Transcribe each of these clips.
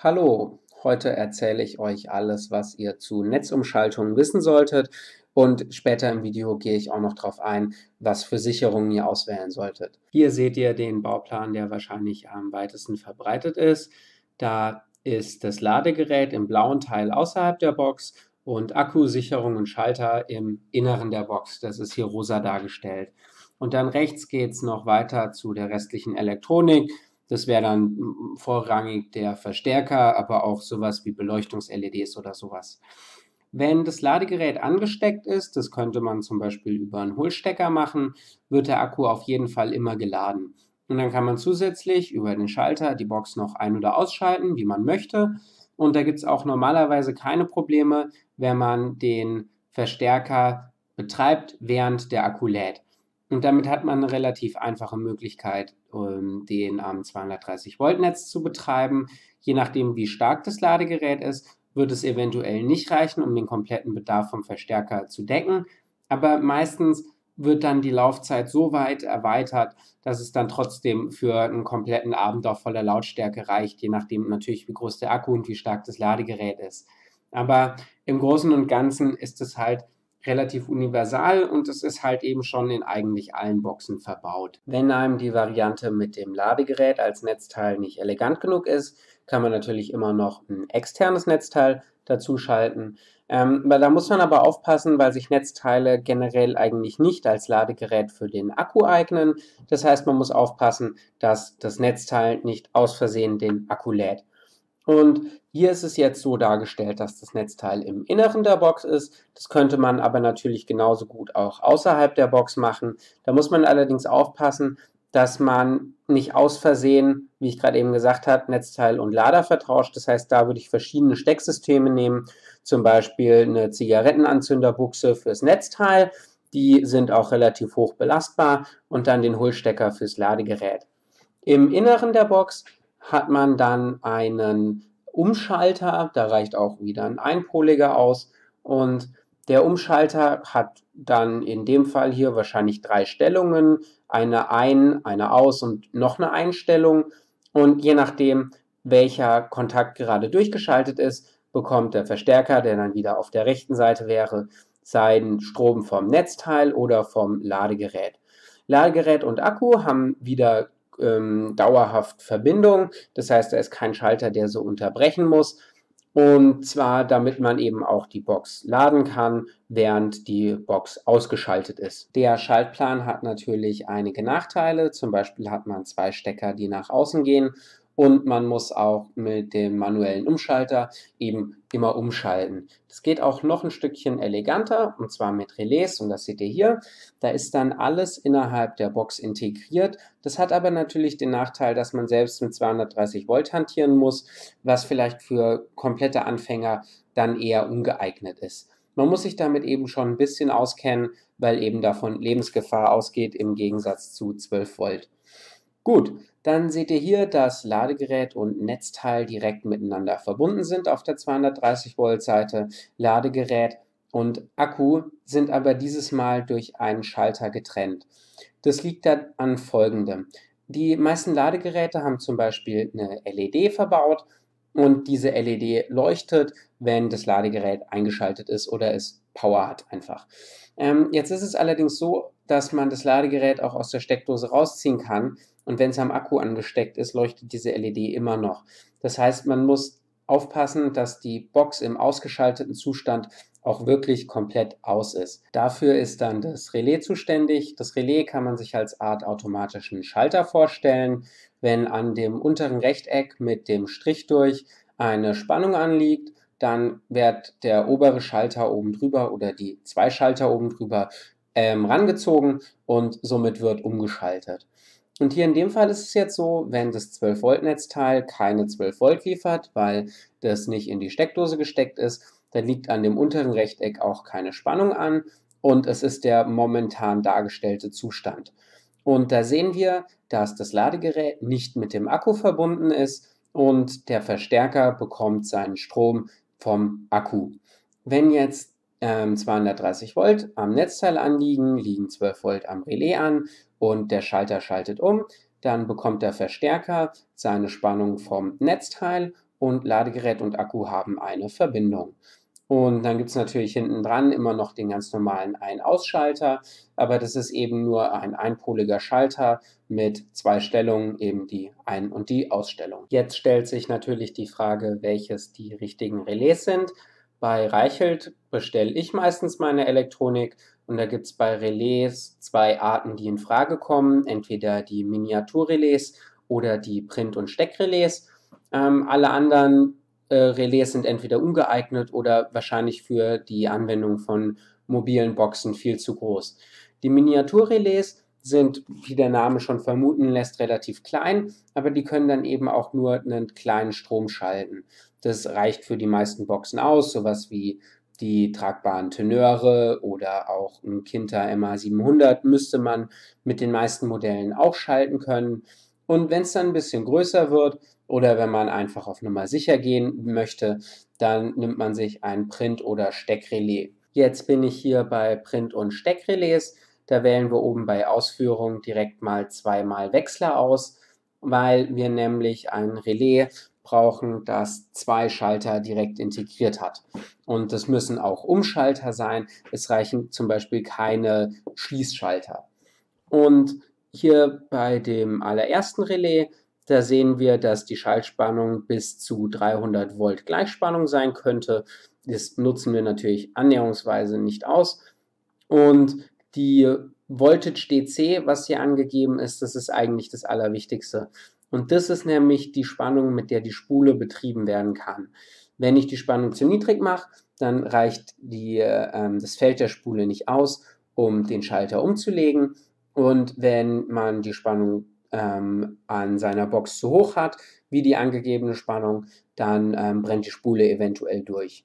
Hallo, heute erzähle ich euch alles, was ihr zu Netzumschaltungen wissen solltet und später im Video gehe ich auch noch darauf ein, was für Sicherungen ihr auswählen solltet. Hier seht ihr den Bauplan, der wahrscheinlich am weitesten verbreitet ist. Da ist das Ladegerät im blauen Teil außerhalb der Box und Akku, Sicherung und Schalter im Inneren der Box. Das ist hier rosa dargestellt. Und dann rechts geht es noch weiter zu der restlichen Elektronik. Das wäre dann vorrangig der Verstärker, aber auch sowas wie Beleuchtungs-LEDs oder sowas. Wenn das Ladegerät angesteckt ist, das könnte man zum Beispiel über einen Hohlstecker machen, wird der Akku auf jeden Fall immer geladen. Und dann kann man zusätzlich über den Schalter die Box noch ein- oder ausschalten, wie man möchte. Und da gibt es auch normalerweise keine Probleme, wenn man den Verstärker betreibt, während der Akku lädt. Und damit hat man eine relativ einfache Möglichkeit, ähm, den am 230 Volt Netz zu betreiben. Je nachdem, wie stark das Ladegerät ist, wird es eventuell nicht reichen, um den kompletten Bedarf vom Verstärker zu decken. Aber meistens wird dann die Laufzeit so weit erweitert, dass es dann trotzdem für einen kompletten Abend auch voller Lautstärke reicht, je nachdem natürlich, wie groß der Akku und wie stark das Ladegerät ist. Aber im Großen und Ganzen ist es halt relativ universal und es ist halt eben schon in eigentlich allen Boxen verbaut. Wenn einem die Variante mit dem Ladegerät als Netzteil nicht elegant genug ist, kann man natürlich immer noch ein externes Netzteil dazu schalten. Ähm, da muss man aber aufpassen, weil sich Netzteile generell eigentlich nicht als Ladegerät für den Akku eignen. Das heißt, man muss aufpassen, dass das Netzteil nicht aus Versehen den Akku lädt. Und hier ist es jetzt so dargestellt, dass das Netzteil im Inneren der Box ist. Das könnte man aber natürlich genauso gut auch außerhalb der Box machen. Da muss man allerdings aufpassen, dass man nicht aus Versehen, wie ich gerade eben gesagt habe, Netzteil und Lader vertauscht. Das heißt, da würde ich verschiedene Stecksysteme nehmen, zum Beispiel eine Zigarettenanzünderbuchse fürs Netzteil. Die sind auch relativ hoch belastbar und dann den Hohlstecker fürs Ladegerät. Im Inneren der Box hat man dann einen Umschalter, da reicht auch wieder ein einpoliger aus und der Umschalter hat dann in dem Fall hier wahrscheinlich drei Stellungen, eine ein, eine aus und noch eine Einstellung und je nachdem, welcher Kontakt gerade durchgeschaltet ist, bekommt der Verstärker, der dann wieder auf der rechten Seite wäre, seinen Strom vom Netzteil oder vom Ladegerät. Ladegerät und Akku haben wieder ähm, dauerhaft Verbindung. Das heißt, da ist kein Schalter, der so unterbrechen muss. Und zwar, damit man eben auch die Box laden kann, während die Box ausgeschaltet ist. Der Schaltplan hat natürlich einige Nachteile. Zum Beispiel hat man zwei Stecker, die nach außen gehen und man muss auch mit dem manuellen Umschalter eben immer umschalten. Das geht auch noch ein Stückchen eleganter und zwar mit Relais und das seht ihr hier. Da ist dann alles innerhalb der Box integriert. Das hat aber natürlich den Nachteil, dass man selbst mit 230 Volt hantieren muss, was vielleicht für komplette Anfänger dann eher ungeeignet ist. Man muss sich damit eben schon ein bisschen auskennen, weil eben davon Lebensgefahr ausgeht im Gegensatz zu 12 Volt. Gut, dann seht ihr hier, dass Ladegerät und Netzteil direkt miteinander verbunden sind auf der 230 Volt Seite. Ladegerät und Akku sind aber dieses Mal durch einen Schalter getrennt. Das liegt dann an folgendem. Die meisten Ladegeräte haben zum Beispiel eine LED verbaut und diese LED leuchtet, wenn das Ladegerät eingeschaltet ist oder es Power hat einfach. Ähm, jetzt ist es allerdings so, dass man das Ladegerät auch aus der Steckdose rausziehen kann und wenn es am Akku angesteckt ist, leuchtet diese LED immer noch. Das heißt, man muss aufpassen, dass die Box im ausgeschalteten Zustand auch wirklich komplett aus ist. Dafür ist dann das Relais zuständig. Das Relais kann man sich als Art automatischen Schalter vorstellen. Wenn an dem unteren Rechteck mit dem Strich durch eine Spannung anliegt, dann wird der obere Schalter oben drüber oder die zwei Schalter oben drüber ähm, rangezogen und somit wird umgeschaltet. Und hier in dem Fall ist es jetzt so, wenn das 12 Volt Netzteil keine 12 Volt liefert, weil das nicht in die Steckdose gesteckt ist, dann liegt an dem unteren Rechteck auch keine Spannung an und es ist der momentan dargestellte Zustand. Und da sehen wir, dass das Ladegerät nicht mit dem Akku verbunden ist und der Verstärker bekommt seinen Strom vom Akku. Wenn jetzt ähm, 230 Volt am Netzteil anliegen, liegen 12 Volt am Relais an und der Schalter schaltet um. Dann bekommt der Verstärker seine Spannung vom Netzteil und Ladegerät und Akku haben eine Verbindung. Und dann gibt es natürlich hinten dran immer noch den ganz normalen Ein-Aus-Schalter, aber das ist eben nur ein einpoliger Schalter mit zwei Stellungen, eben die Ein- und die Ausstellung. Jetzt stellt sich natürlich die Frage, welches die richtigen Relais sind. Bei Reichelt bestelle ich meistens meine Elektronik und da gibt es bei Relais zwei Arten, die in Frage kommen. Entweder die Miniaturrelais oder die Print- und Steckrelais. Ähm, alle anderen äh, Relais sind entweder ungeeignet oder wahrscheinlich für die Anwendung von mobilen Boxen viel zu groß. Die Miniaturrelais sind, wie der Name schon vermuten lässt, relativ klein, aber die können dann eben auch nur einen kleinen Strom schalten. Das reicht für die meisten Boxen aus, sowas wie die tragbaren Tenöre oder auch ein Kinter MA700 müsste man mit den meisten Modellen auch schalten können. Und wenn es dann ein bisschen größer wird, oder wenn man einfach auf Nummer sicher gehen möchte, dann nimmt man sich ein Print- oder Steckrelais. Jetzt bin ich hier bei Print- und Steckrelais. Da wählen wir oben bei Ausführung direkt mal zweimal Wechsler aus, weil wir nämlich ein Relais brauchen, das zwei Schalter direkt integriert hat. Und das müssen auch Umschalter sein. Es reichen zum Beispiel keine Schließschalter. Und hier bei dem allerersten Relais da sehen wir, dass die Schaltspannung bis zu 300 Volt Gleichspannung sein könnte. Das nutzen wir natürlich annäherungsweise nicht aus. Und die Voltage DC, was hier angegeben ist, das ist eigentlich das Allerwichtigste. Und das ist nämlich die Spannung, mit der die Spule betrieben werden kann. Wenn ich die Spannung zu niedrig mache, dann reicht die, äh, das Feld der Spule nicht aus, um den Schalter umzulegen. Und wenn man die Spannung ähm, an seiner Box zu hoch hat, wie die angegebene Spannung, dann ähm, brennt die Spule eventuell durch.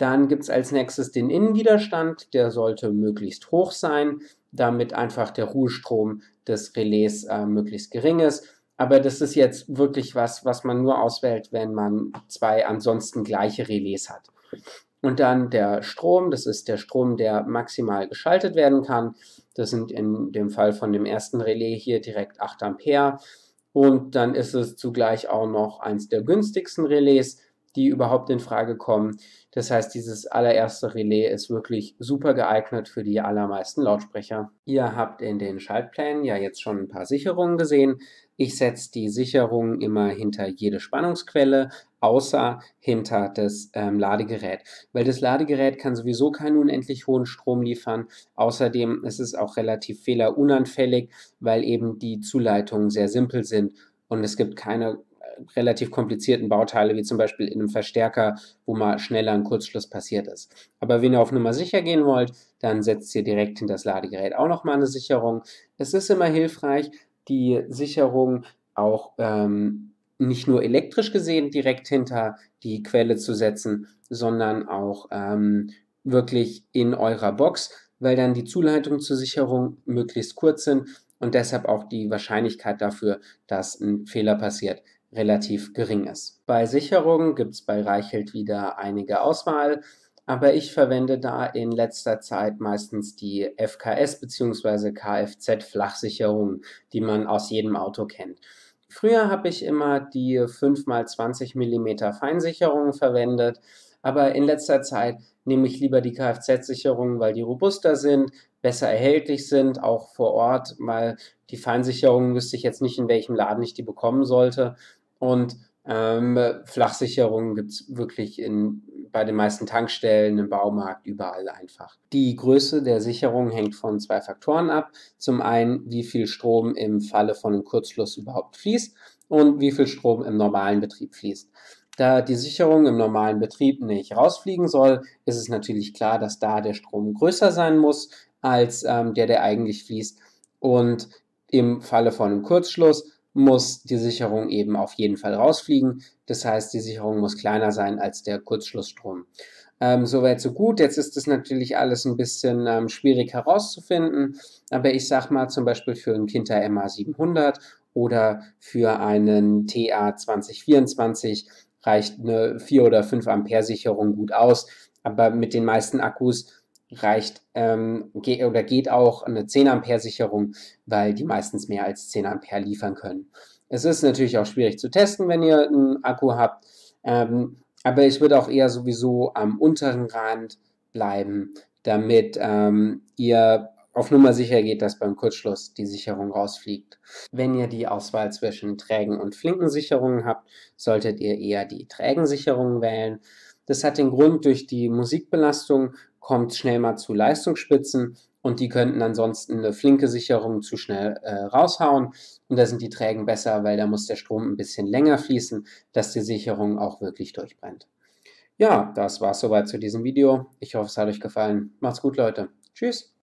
Dann gibt es als nächstes den Innenwiderstand, der sollte möglichst hoch sein, damit einfach der Ruhestrom des Relais äh, möglichst gering ist. Aber das ist jetzt wirklich was, was man nur auswählt, wenn man zwei ansonsten gleiche Relais hat. Und dann der Strom, das ist der Strom, der maximal geschaltet werden kann. Das sind in dem Fall von dem ersten Relais hier direkt 8 Ampere. Und dann ist es zugleich auch noch eins der günstigsten Relais, die überhaupt in Frage kommen. Das heißt, dieses allererste Relais ist wirklich super geeignet für die allermeisten Lautsprecher. Ihr habt in den Schaltplänen ja jetzt schon ein paar Sicherungen gesehen. Ich setze die Sicherung immer hinter jede Spannungsquelle, außer hinter das ähm, Ladegerät, weil das Ladegerät kann sowieso keinen unendlich hohen Strom liefern. Außerdem ist es auch relativ fehlerunanfällig, weil eben die Zuleitungen sehr simpel sind und es gibt keine relativ komplizierten Bauteile, wie zum Beispiel in einem Verstärker, wo mal schneller ein Kurzschluss passiert ist. Aber wenn ihr auf Nummer sicher gehen wollt, dann setzt ihr direkt hinter das Ladegerät auch nochmal eine Sicherung. Es ist immer hilfreich, die Sicherung auch ähm, nicht nur elektrisch gesehen direkt hinter die Quelle zu setzen, sondern auch ähm, wirklich in eurer Box, weil dann die Zuleitungen zur Sicherung möglichst kurz sind und deshalb auch die Wahrscheinlichkeit dafür, dass ein Fehler passiert, relativ gering ist. Bei Sicherungen gibt es bei Reichelt wieder einige Auswahl aber ich verwende da in letzter Zeit meistens die FKS bzw. Kfz Flachsicherung, die man aus jedem Auto kennt. Früher habe ich immer die 5x20 mm Feinsicherung verwendet, aber in letzter Zeit nehme ich lieber die Kfz-Sicherungen, weil die robuster sind, besser erhältlich sind, auch vor Ort, weil die Feinsicherung wüsste ich jetzt nicht, in welchem Laden ich die bekommen sollte. Und ähm, Flachsicherungen gibt es wirklich in, bei den meisten Tankstellen, im Baumarkt, überall einfach. Die Größe der Sicherung hängt von zwei Faktoren ab. Zum einen, wie viel Strom im Falle von einem Kurzschluss überhaupt fließt und wie viel Strom im normalen Betrieb fließt. Da die Sicherung im normalen Betrieb nicht rausfliegen soll, ist es natürlich klar, dass da der Strom größer sein muss als ähm, der, der eigentlich fließt. Und im Falle von einem Kurzschluss muss die Sicherung eben auf jeden Fall rausfliegen. Das heißt, die Sicherung muss kleiner sein als der Kurzschlussstrom. Ähm, Soweit so gut. Jetzt ist es natürlich alles ein bisschen ähm, schwierig herauszufinden, aber ich sag mal zum Beispiel für einen Kinter MA700 oder für einen TA 2024 reicht eine 4 oder 5 Ampere Sicherung gut aus. Aber mit den meisten Akkus reicht ähm, ge oder geht auch eine 10 Ampere Sicherung, weil die meistens mehr als 10 Ampere liefern können. Es ist natürlich auch schwierig zu testen, wenn ihr einen Akku habt, Ähm, aber ich würde auch eher sowieso am unteren Rand bleiben, damit ähm, ihr auf Nummer sicher geht, dass beim Kurzschluss die Sicherung rausfliegt. Wenn ihr die Auswahl zwischen trägen und flinken Sicherungen habt, solltet ihr eher die trägen Sicherungen wählen. Das hat den Grund, durch die Musikbelastung kommt schnell mal zu Leistungsspitzen und die könnten ansonsten eine flinke Sicherung zu schnell äh, raushauen. Und da sind die Trägen besser, weil da muss der Strom ein bisschen länger fließen, dass die Sicherung auch wirklich durchbrennt. Ja, das war's soweit zu diesem Video. Ich hoffe, es hat euch gefallen. Macht's gut, Leute. Tschüss.